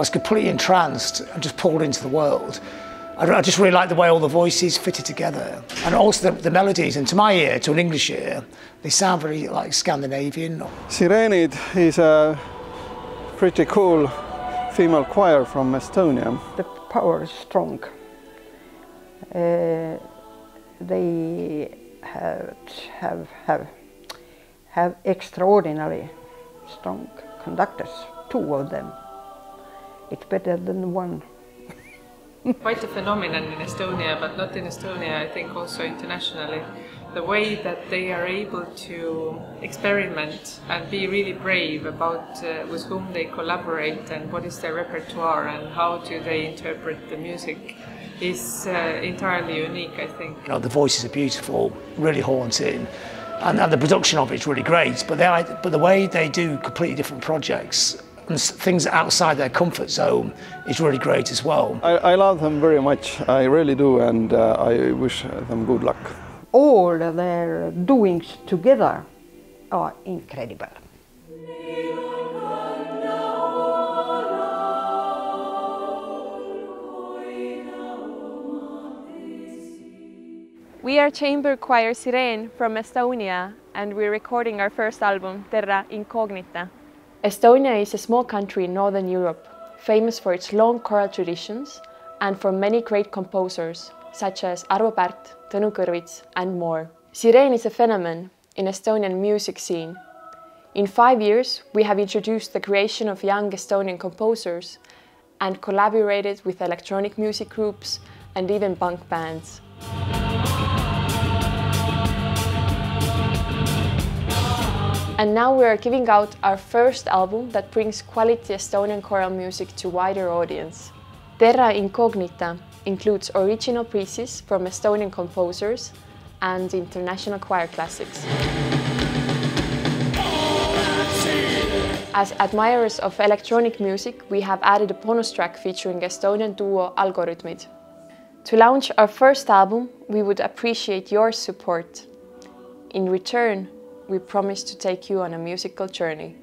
was completely entranced and just pulled into the world. I, I just really like the way all the voices fitted together and also the, the melodies. And to my ear, to an English ear, they sound very like Scandinavian. Sirenid is a pretty cool female choir from Estonia. The power is strong. Uh, they have, have, have, have extraordinarily strong conductors, two of them. It's better than one. Quite a phenomenon in Estonia, but not in Estonia, I think also internationally. The way that they are able to experiment and be really brave about uh, with whom they collaborate and what is their repertoire and how do they interpret the music is uh, entirely unique, I think. You know, the voices are beautiful, really haunting, and, and the production of it's really great. But they, but the way they do completely different projects and things outside their comfort zone is really great as well. I, I love them very much, I really do, and uh, I wish them good luck. All their doings together are incredible. We are Chamber Choir Sireen from Estonia and we're recording our first album, Terra Incognita. Estonia is a small country in Northern Europe, famous for its long choral traditions and for many great composers such as Arvo Pärt, Tõnu Kõrvits and more. Sireen is a phenomenon in Estonian music scene. In five years, we have introduced the creation of young Estonian composers and collaborated with electronic music groups and even punk bands. And now we are giving out our first album that brings quality Estonian choral music to wider audience. Terra Incognita includes original pieces from Estonian composers and international choir classics. As admirers of electronic music, we have added a bonus track featuring Estonian duo Algorütmid. To launch our first album, we would appreciate your support. In return, we promise to take you on a musical journey.